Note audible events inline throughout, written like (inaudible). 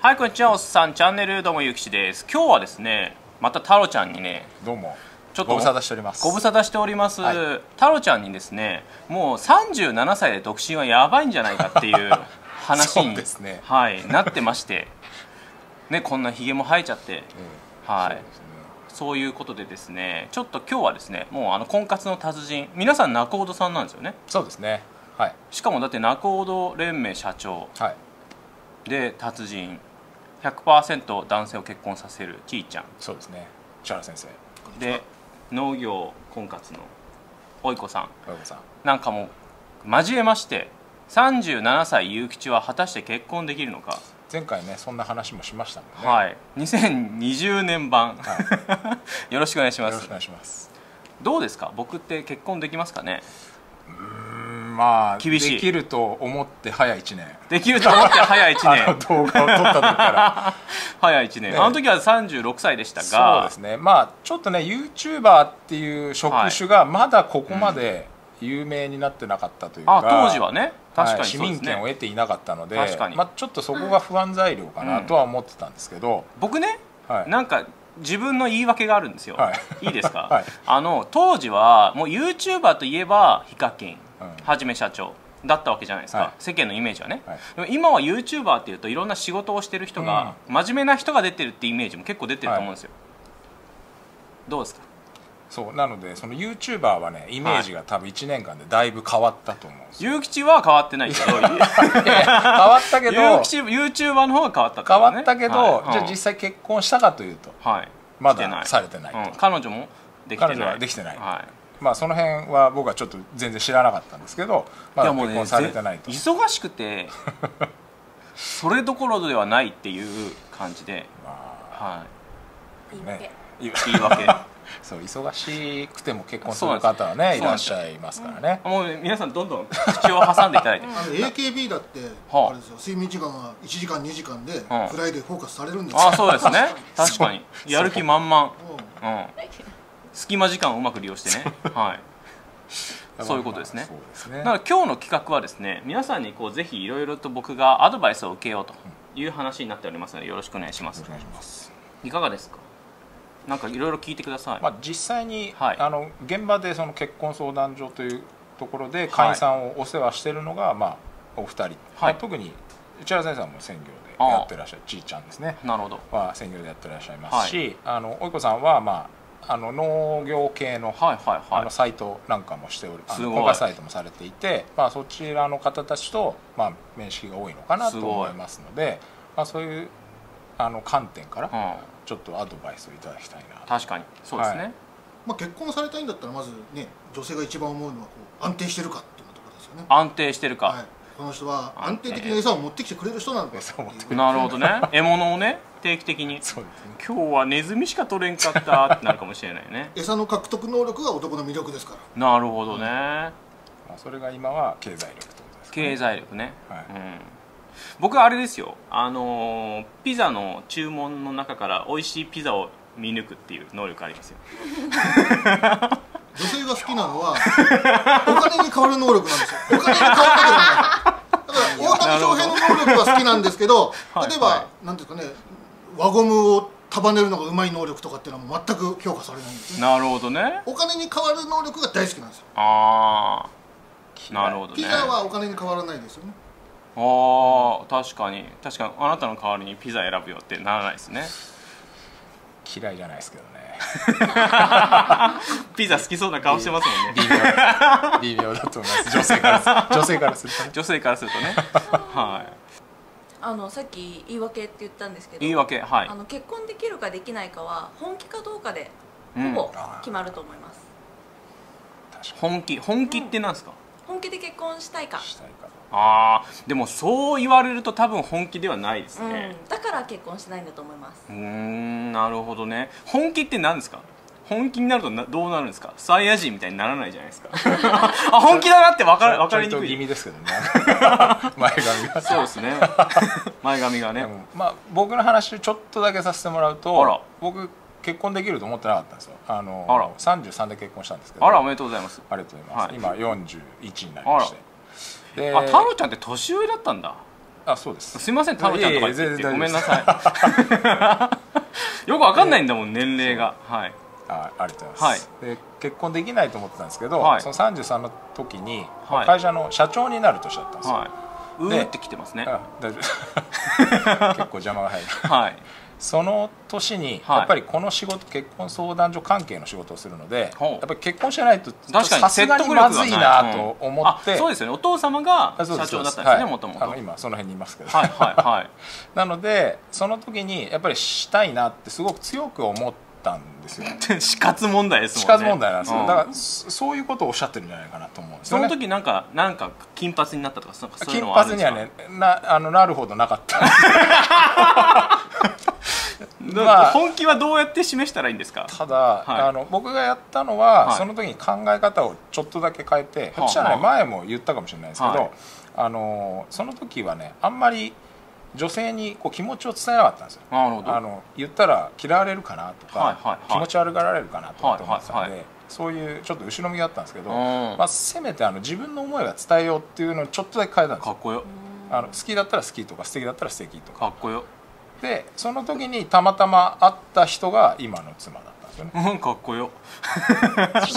はいこんにちは。おっさんチャンネルどうもゆうきちです。今日はですねまた太郎ちゃんにねどうも。ちょっとご無沙汰しております。ご無沙汰しております、はい。太郎ちゃんにですねもう37歳で独身はやばいんじゃないかっていう (laughs) 話に、ですね。はい、なってまして。(laughs) ねこんなひげも生えちゃって。はい。そうですね。そういうことでですねちょっと今日はですねもうあの婚活の達人皆さん仲人さんなんですよね。そうですねはい。しかもだって仲人連盟社長。はい。で達人。100%男性を結婚させるちーちゃん。そうですね。千原先生。で農業婚活のおいこさん。親子さん。なんかもう交えまして37歳結吉は果たして結婚できるのか、前回ねそんな話もしましたもんね。はい。2020年版、(laughs) よろしくお願いします。よろしくお願いします。どうですか？僕って結婚できますかね？うーんまあ厳しい。できると思って早1年。できると思って早1あの年動画を撮った時から。(laughs) 早1年、ね。あの時は36歳でしたそうがですね。まあちょっとね YouTuber っていう職種がまだここまで有名になってなかったというか、あ当時はね。確かはい市にそうですね、民権を得ていなかったので確かに。まあ、ちょっとそこが不安材料かなとは思ってたんですけど、僕ねはい、なんか自分の言い訳があるんですよ、はい。い、いですか、(laughs) はい。あの当時はもう YouTuber といえばヒカキン。うんはじめ社長だったわけじゃないですか、はい。世間のイメージはね、はい。でも今は YouTuber っていうといろんな仕事をしてる人が、真面目な人が出てるってイメージも結構出てると思うんですよ、どうですか？そうなのでその YouTuber はねイメージが多分1年間でだいぶ変わったと思うんですよ、結吉は変わってないけど (laughs) 変わったけど YouTuber の方が変わったって変わったけど、はい。じゃあ実際結婚したかというとはい。まだされてないと、うん、彼女もできてない。彼女はできてない。はいまあその辺は僕はちょっと全然知らなかったんですけどまだ結婚されてないと、ぜ忙しくて (laughs) それどころではないっていう感じで、まは言い。訳、あねいい、言い訳。(laughs) そう忙しくても結婚する方はねいらっしゃいますからね。もう皆さんどんどん口を挟んでいただいて。あの AKB だって、はあ。あれですよ。睡眠時間が1時間2時間で、あフライでフォーカスされるんですよ。ああそうですね。(laughs) 確かに。やる気満々。う。んうん隙間時間をうまく利用してね。はい。そういうことですね。すね。だから今日の企画はですね皆さんにこうぜひいろいろと僕がアドバイスを受けようという話になっておりますのでよろしくお願いします。お願いします。いかがですか？なんかいろいろ聞いてください、まあ、実際に、はい。あの現場でその結婚相談所というところで会員さんをお世話してるのが、まあ、お二人、まあ特に内原先生も専業でやってらっしゃるちーちゃんですね。なるほど。は専業でやってらっしゃいますし、あのおいこさんは、まあ、あの農業系の,、はいはいはい。あのサイトなんかもしておりあすごい。の婚活サイトもされていて、まあ、そちらの方たちと、まあ、面識が多いのかなと思いますので、まあ、そういうあの観点からうん。ちょっとアドバイスをいただきたいなと。確かに。そうですね、はい。まあ、結婚されたいんだったらまずね女性が一番思うのはこう安定してるかっていうところですよね、安定してるか、はい、この人は安定的な餌を持ってきてくれる人なのか餌を持ってくる。なるほどね。獲物をね定期的に。そうですね。今日はネズミしか取れんかったってなるかもしれないね。(laughs) 餌の獲得能力が男の魅力ですから。なるほどね。まあ、それが今は経済力ってことですかね。経済力ね、はい。うん、僕はあれですよ。あのーピザの注文の中から美味しいピザを見抜くっていう能力ありますよ。女性が好きなのはお金に変わる能力なんですよ。お金に変わるだけじゃない。だから大谷翔平の能力は好きなんですけどはい例えば、はなんていうんですかね輪ゴムを束ねるのがうまい能力とかっていうのは全く評価されないんです。ねなるほどね。お金に変わる能力が大好きなんですよ。ああなるほどね。ピザはお金に変わらないですよね。あー確かに。確かにあなたの代わりにピザ選ぶよってならないですね。嫌いじゃないですけどね。(laughs) ピザ好きそうな顔してますもんね。微妙。微妙だと思います。女性から女性からするとね。女性からするとね。はいあのさっき言い訳って言ったんですけど言い訳はい。あの結婚できるかできないかは本気かどうかでうん。ほぼ決まると思います、本気本気ってなんですか、本気で結婚したいか、したいか。ああでもそう言われると多分本気ではないですね。うん、だから結婚しないんだと思います。うーんなるほどね。本気って何ですか？本気になるとなどうなるんですか？サイヤ人みたいにならないじゃないですか。(laughs) あ本気だなって分かる分かりにくちょいと気い味ですけどね。(laughs) 前髪が。そうですね。(laughs) 前髪がね。まあ僕の話ちょっとだけさせてもらうあら。と僕結婚できると思ってなかったんですよ。あのあら。33で結婚したんですけど。あらおめでとうございます。ありがとうございます、はい。今41になりまして。であ太郎ちゃんって年上だったんだ。あそうです。すいません太郎ちゃんとか言って。ごめんなさい。よくわかんないんだもん年齢が。はいあありがとうございます、で結婚できないと思ってたんですけど、はい。その33の時に、はい。会社の社長になる年だったんですよ、はい。うでーってきてますね。あ大丈夫。(laughs) 結構邪魔が入る。はい。その年にはい。やっぱりこの仕事結婚相談所関係の仕事をするのでほう。やっぱり結婚してないとさすがにまずいなと思って、うん。あそうですよね。お父様が社長だったんですねはい。もともと今その辺にいますけど、はいはい。(laughs) なのでその時にやっぱりしたいなってすごく強く思ったんですよ。(laughs) 死活問題です死もんね。活問題なんですよ、うん。だからそそういうことをおっしゃってるんじゃないかなと思うんですよね。その時なんかなんか金髪になったとかそういう金のはあるん髪にはねなあのなるほどなかった。だ (laughs) まあ本気はどうやって示したらいいんですか？ただ、はい。あの僕がやったのは、はい。その時に考え方をちょっとだけ変えて、はあ。そしたらねはあ前も言ったかもしれないですけど、はい。あのその時はねあんまり女性にこう気持ちを伝えなかったんですよ。あの言ったら嫌われるかなとか、はいはいはい。気持ち悪がられるかなとかと思ってたんで、はいはいはい。そういうちょっと後ろ向きだったんですけど、うん。まあ、せめてあの自分の思いが伝えようっていうのをちょっとだけ変えたんですよ。かっこよ。あの好きだったら好きとか素敵だったら素敵とか。かっこよ。でその時にたまたま会った人が今の妻だったんですよね。うんかっこよ。(laughs)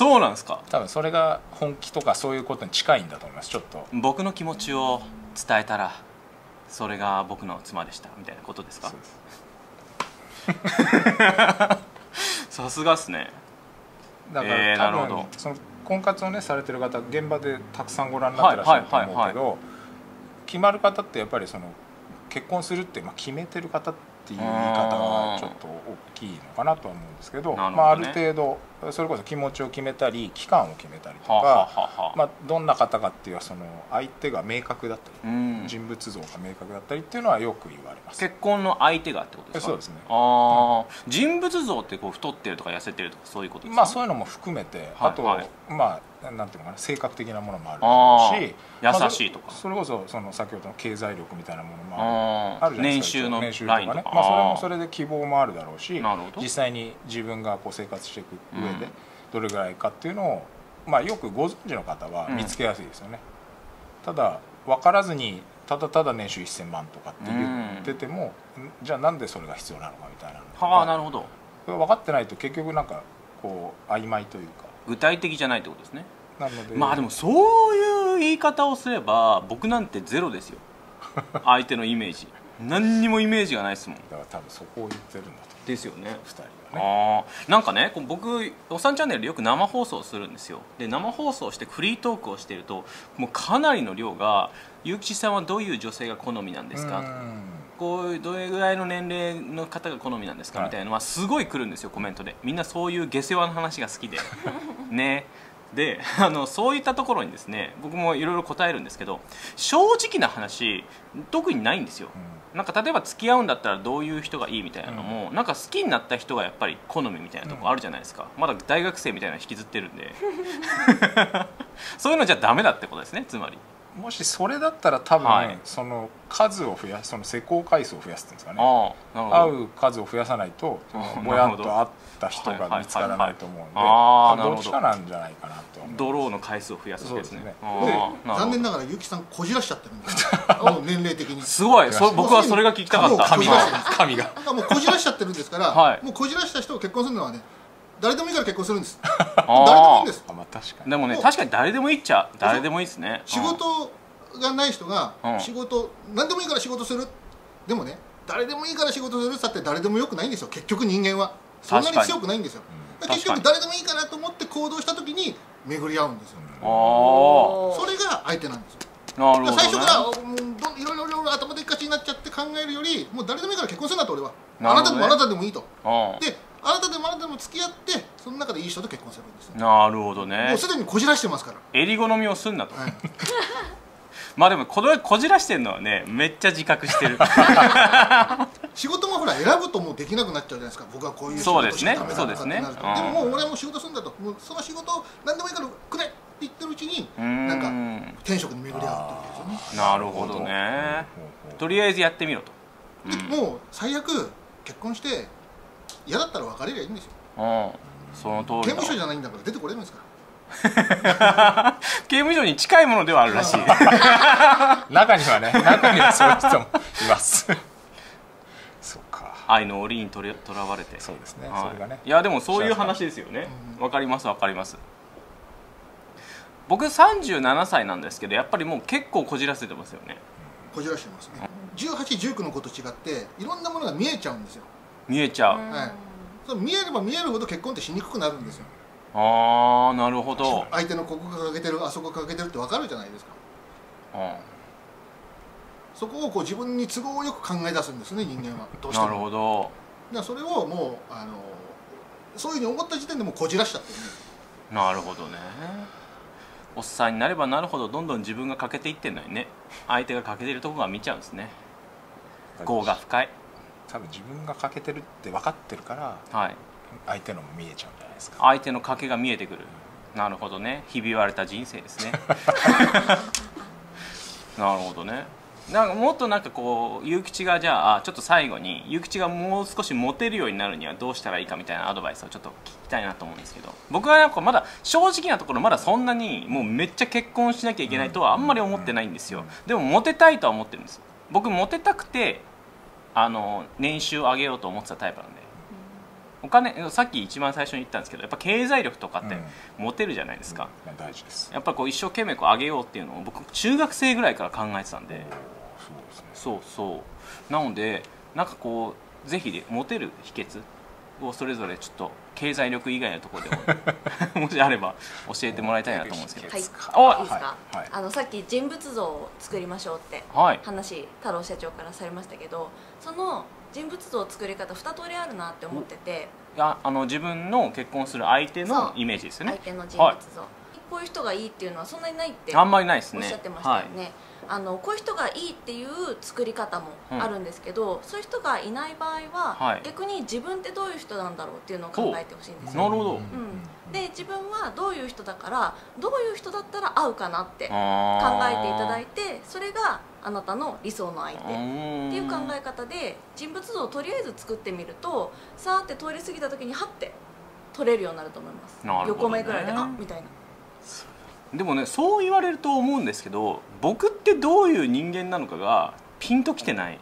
そうなんですか。多分それが本気とかそういうことに近いんだと思います。ちょっと。僕の気持ちを伝えたらそれが僕の妻でしたみたいなことですか？さすがっすね。だから、えーなるほど。多分その婚活をねされてる方現場でたくさんご覧になってらっしゃると思うけど、決まる方ってやっぱりその結婚するって、まあ、決めてる方っていう言い方はちょっと大きいのかなとは思うんですけどね。まあ、ある程度それこそ気持ちを決めたり期間を決めたりとか、はあ、はあまあ、どんな方かっていうのはその相手が明確だったり、うん。人物像が明確だったりっていうのはよく言われます。結婚の相手がってことですか？そうですね。ああ、人物像ってこう太ってるとか痩せてるとかそういうことですか？まあそういうのも含めて、はいあと、はいまあなんていうのかな性格的なものもあるあしー優しいとか。まあそれこそその先ほどの経済力みたいなものもあるじゃないですか。年収の年収とかラインとか。ねまあ、それもそれで希望もあるだろうし実際に自分がこう生活していく上でうん。どれぐらいかっていうのを、まあ、よくご存知の方は見つけやすいですよね、ただ分からずにただただ年収1000万とかって言ってても、ん。じゃあなんでそれが必要なのかみたいなのはあなるほど。分かってないと結局なんかこう曖昧というか具体的じゃないってことですね。まあでもそういう言い方をすれば僕なんてゼロですよ。(laughs) 相手のイメージ。何にもイメージがないですもん。だから多分そこを言ってるんだと。ですよね。2人はね。あー。なんかね僕おさんチャンネルでよく生放送をするんですよ。で生放送してフリートークをしてるともうかなりの量が「結城さんはどういう女性が好みなんですか?」うんこういうどれぐらいの年齢の方が好みなんですか、はいみたいなのはすごい来るんですよコメントで。みんなそういう下世話の話が好きで。(laughs) ね。であのそういったところにですね僕もいろいろ答えるんですけど正直な話特にないんですよ。なんか例えば付き合うんだったらどういう人がいいみたいなのも、なんか好きになった人がやっぱり好みみたいなとこあるじゃないですか、まだ大学生みたいなの引きずってるんで。(laughs) そういうのじゃダメだってことですねつまりもしそれだったら多分、はい。その数を増やすその施工回数を増やすっていうんですかね。ああなるほど。会う数を増やさないとそのあーぼやっと会った人が見つからないと思うんではいはい。はいはいあーなるほど。どっちかなんじゃないかなと思うドローの回数を増やすわけですね。そうですね。あーでなるほど残念ながら結城さんこじらしちゃってるんですよもう年齢的にすごい。そ僕はそれが聞きたかった。神が。神が。なんかもうこじらしちゃってるんですから、はいもうこじらした人を結婚するのはね誰でもいいから結婚するんです。(laughs) あ誰でもいいんーです。あまあ確かに。でもね確かに誰でもいいっちゃ誰でもいいですね。仕事がない人がうん。仕事、何でもいいから仕事する。でもね誰でもいいから仕事するっつって誰でもよくないんですよ。結局人間は。そんなに強くないんですよ、ん。結局誰でもいいかなと思って行動した時に巡り合うんですよ、ああそれが相手なんですよ。なるほど、ね、最初からもうどんいろいろいろいろ頭でっかちになっちゃって考えるよりもう誰でもいいから結婚するんだと俺は、あなたでもあなたでもいいと。あであなたでもあなたでも付き合ってその中でいい人と結婚するんです。よなるほどもねうすでにこじらしてますから、襟好みをすんなと。はい。(laughs) まあでもこれこじらしてるのはねめっちゃ自覚してる。(laughs) 仕事もほら選ぶともうできなくなっちゃうじゃないですか。僕はこういう仕そうですね。事しかダメだとかってなると。そうですね。でももう俺はもう仕事するんだと。もうその仕事を何でもいいからくれって言ってるうちにうーん。なんか転職に巡り合うってことですよね。なるほどね。とりあえずやってみろと。うん。もう最悪結婚して嫌だったら別れりゃいいんですようん。その通りだ刑務所じゃないんだから出てこれるんですか (laughs) 刑務所に近いものではあるらしい。(laughs) 中にはね中にはそういう人もいます。そうか。愛の檻にとれとらわれて。そうですね、はい。それがね。いやでもそういう話ですよね。わかりますわかります。僕37歳なんですけどやっぱりもう結構こじらせてますよね。こじらしてますね。1819の子と違っていろんなものが見えちゃうんですよ見えちゃう、はい。そう見えれば見えるほど結婚ってしにくくなるんですよ。ああなるほど、相手のここが欠けてるあそこが欠けてるって分かるじゃないですか。うん。そこをこう自分に都合よく考え出すんですね人間は。どうしても。なるほど。だそれをもうあのそういうふうに思った時点でもうこじらしちゃってるんです。なるほどね。おっさんになればなるほどどんどん自分が欠けていってんのにね。相手が欠けてるとこが見ちゃうんですね。業が深い多分自分が欠けてるって分かってるからはい。相手のも見えちゃうんじゃないですか。相手の賭けが見えてくる。なるほどね。ひび割れた人生ですね。(laughs) なるほどね。なんかもっとなんかこう結吉がじゃああちょっと最後に結吉がもう少しモテるようになるにはどうしたらいいかみたいなアドバイスをちょっと聞きたいなと思うんですけど。僕はなんかまだ正直なところまだそんなにもうめっちゃ結婚しなきゃいけないとはあんまり思ってないんですよ。でもモテたいとは思ってるんです。僕モテたくてあの年収上げようと思ってたタイプなんで。お金さっき一番最初に言ったんですけどやっぱ経済力とかってモテるじゃないですか、まあ大事です。やっぱこう一生懸命こう上げようっていうのを僕中学生ぐらいから考えてたんで。そうですね。そうそう。なのでなんかこうぜひでモテる秘訣をそれぞれちょっと経済力以外のところでも (laughs) もしあれば教えてもらいたいなと思うんですけど。はい。おい。いですか、はい。はい。あのさっき人物像を作りましょうってはい。話太郎社長からされましたけどその人物像作り方2通りあるなって思ってて。いやあの自分の結婚する相手のイメージですよね。相手の人物像、はい。こういう人がいいっていうのはそんなにないってあんまりないですね。おっしゃってましたよね、あのこういう人がいいっていう作り方もあるんですけど、そういう人がいない場合は、はい。逆に自分ってどういう人なんだろうっていうのを考えてほしいんですよ、なるほど。うん、で自分はどういう人だからどういう人だったら合うかなって考考えていただいてそれがあなたの理想の相手てっていう考え方で人物像をとりあえず作ってみるとさーって通り過ぎた時にハッて取れるようになると思います、なるほどね。横目ぐらいであみたいなでもねそう言われると思うんですけど僕ってどういう人間なのかがピンときてない。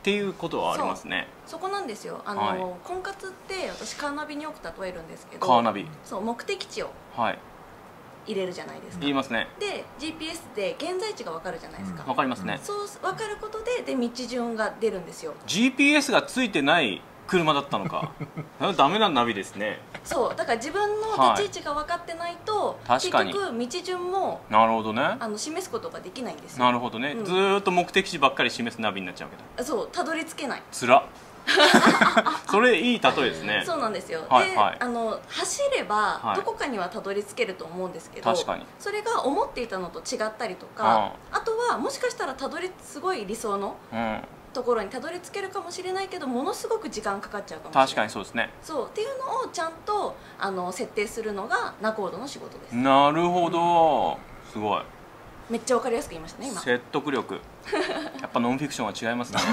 っていうことはありますね。そこなんですよ。あの、はい。婚活って私カーナビによく例えるんですけどカーナビ。そう目的地をはい。入れるじゃないですか。言いますね。で GPS で現在地が分かるじゃないですか、わかりますね。そう分かることでで道順が出るんですよ。GPS がついてない車だったのか。(laughs) ダメなナビですねそうだから自分の立ち位置が分かってないと、確かに。結局道順もなるほどね。あの示すことができないんですよ。なるほどね、うん。ずーっと目的地ばっかり示すナビになっちゃうわけだそうたどり着けない。つら (laughs) それいい例えですね。そうなんですよ、で、はいはい。あの走ればはい。どこかにはたどり着けると思うんですけど、確かに。それが思っていたのと違ったりとか、あとはもしかしたらたどりすごい理想のうんところにたどり着けるかもしれないけどものすごく時間かかっちゃうかもしれない。確かにそうですね。そうっていうのをちゃんとあの設定するのが仲人の仕事です。なるほど。すごい。めっちゃわかりやすく言いましたね今。説得力。(laughs) やっぱノンフィクションは違いますね。(laughs) フ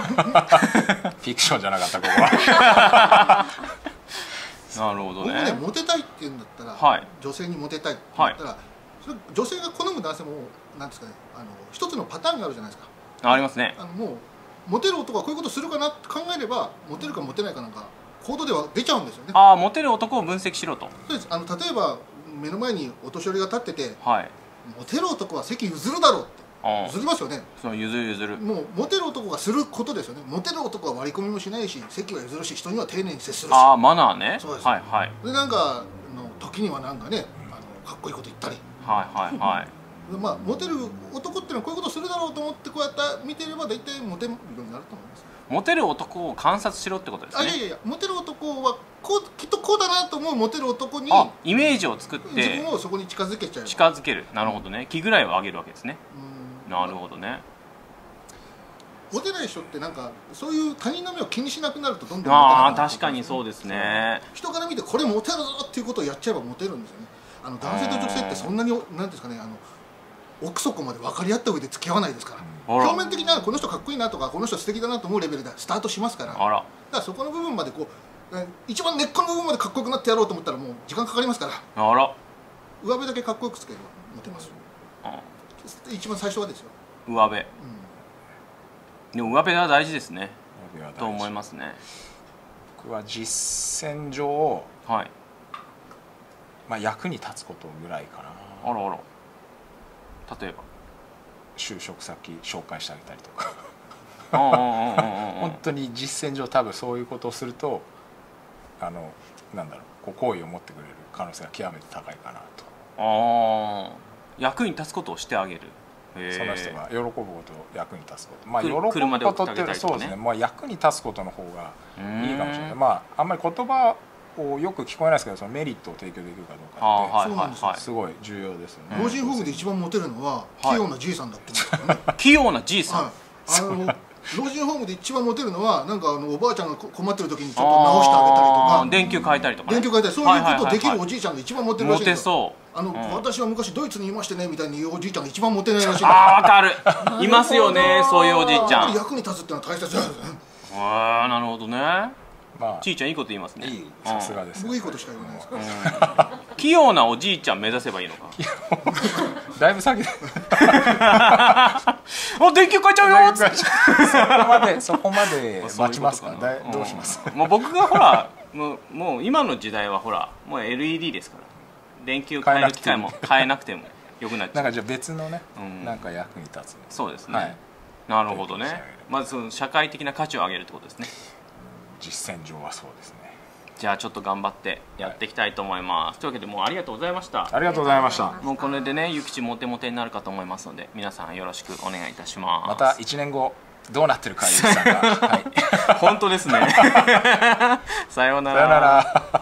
ィクションじゃなかったここは。(laughs) なるほど僕ねねモテたいって言うんだったら、はい。女性にモテたいって言ったら、それ女性が好む男性もなんですかねあの一つのパターンがあるじゃないですか。ありますね。あのもうモテる男はこういうことするかなって考えればモテるかモテないかなんか行動では出ちゃうんですよね。ああモテる男を分析しろと。そうです。あの例えば目の前にお年寄りが立っててはい。モテる男は席譲るだろうって。あ譲りますよね。その譲る譲る。もうモテる男がすることですよね。モテる男は割り込みもしないし席は譲るし人には丁寧に接するし。ああマナーね。そうです。はいはい。でなんかあの時にはなんかねあのかっこいいこと言ったり。はいはいはい。(laughs) まあモテる男っていうのはこういうことするだろうと思ってこうやって見てれば大体モテるようになると思います。モテる男を観察しろってことですね。あいやいやいやモテる男はこうきっとこうだなと思うモテる男にあイメージを作っ自て分をそこに近づけちゃえば。近づける。なるほどね。気ぐらいを上げるわけですね。うん。なるほどね。モテない人ってなんかそういう他人の目を気にしなくなるとどんどんああ確かにそうですね。人から見てこれモテるぞっていうことをやっちゃえばモテるんですよね。あの男性と女性ってそんなになんですかねあの奥底まで分かり合った上で付き合わないですから。表面的なこの人かっこいいなとかこの人素敵だなと思うレベルでスタートしますから。だかあららそこの部分までこう一番根っこの部分までかっこよくなってやろうと思ったらもう時間かかりますから。あら。上辺だけかっこよくつければモテますう一番最初はですよ、ん上辺。でも上辺が大事ですね。上は大事。と思いますね。僕は実践上、はい。まあ、役に立つことぐらいかな。あらあら例えば就職先紹介してあげたりとか。本当に実践上多分そういうことをするとあのなんだろうこう好意を持ってくれる可能性が極めて高いかなと。ああ役に立つことをしてあげる。その人が喜ぶこと役に立つこと。まあく喜ぶことってそうですね、まあ、役に立つことの方がいいかもしれない。まああんまり言葉をよく聞こえないですけどそのメリットを提供できるかどうかっはいはいはてすごい重要ですよね、うん老人ホームで一番モテるのは器用なじいさんだって言うんですよね、い (laughs) 器用なじいさん、はい、あの老人ホームで一番モテるのはなんかあのおばあちゃんがこ困ってる時にちょっと直してあげたりとか。電球変えたりとか、ね、電球変えたりそういうことできるはいはい。はいはいおじいちゃんが一番モテるらモテしいんですよ。そう。あの、うん。私は昔ドイツにいましてねみたいに言うおじいちゃんが一番モテないらしいああわかる。(laughs) いますよねそういうおじいちゃん。役に立つってのは大切なんですね。(laughs) ああなるほどねまあ。ちいちゃんいいこと言いますね。いい。さすがです、僕いいことしか言わないですうん。器用なおじいちゃん目指せばいいのか？(laughs) だいぶ先。(laughs) であ電球変えちゃうよっつって。そこまで (laughs) そこまで待ちますか？どうします、ん。もう僕がほらもうもう今の時代はほらもう LED ですから。電球変える機械も変えなくても。よくなっちゃう。なんかじゃあ別のね、うん。なんか役に立つ。ねそうですね、はい。なるほどね。まずその社会的な価値を上げるってことですね実践上はそうですね。じゃあちょっと頑張ってやっていきたいと思います、というわけでもうありがとうございました。ありがとうございました。もうこれでねゆきちモテモテになるかと思いますので皆さんよろしくお願いいたします。また1年後どうなってるかゆきさんが、はい、(laughs) 本当ですね。(laughs) さようなさよなら